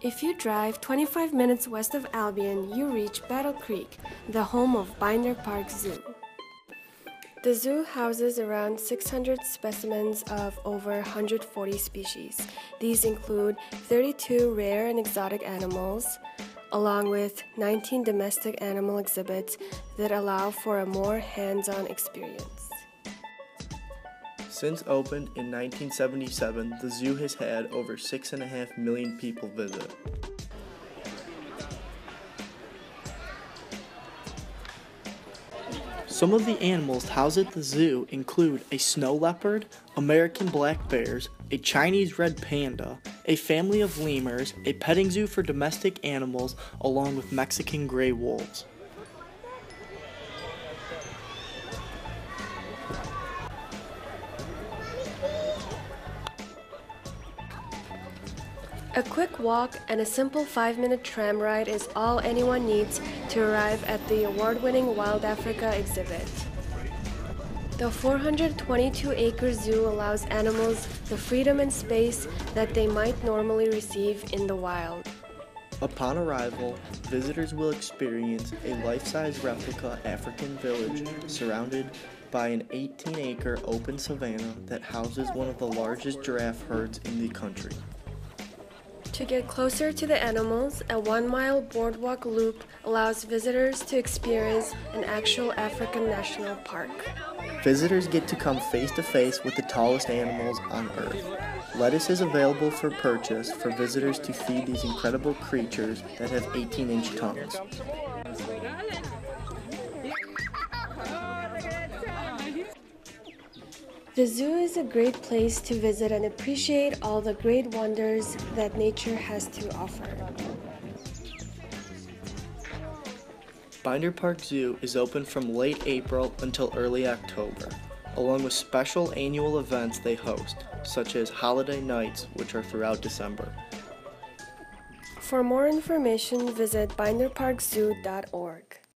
If you drive 25 minutes west of Albion, you reach Battle Creek, the home of Binder Park Zoo. The zoo houses around 600 specimens of over 140 species. These include 32 rare and exotic animals, along with 19 domestic animal exhibits that allow for a more hands on experience. Since opened in 1977, the zoo has had over 6.5 million people visit. Some of the animals housed at the zoo include a snow leopard, American black bears, a Chinese red panda, a family of lemurs, a petting zoo for domestic animals, along with Mexican gray wolves. A quick walk and a simple 5 minute tram ride is all anyone needs to arrive at the award winning Wild Africa exhibit. The 422 acre zoo allows animals the freedom and space that they might normally receive in the wild. Upon arrival, visitors will experience a life size replica African village surrounded by an 18 acre open savanna that houses one of the largest giraffe herds in the country. To get closer to the animals, a one mile boardwalk loop allows visitors to experience an actual African national park. Visitors get to come face to face with the tallest animals on earth. Lettuce is available for purchase for visitors to feed these incredible creatures that have 18 inch tongues. The zoo is a great place to visit and appreciate all the great wonders that nature has to offer. Binder Park Zoo is open from late April until early October, along with special annual events they host, such as holiday nights, which are throughout December. For more information, visit binderparkzoo.org.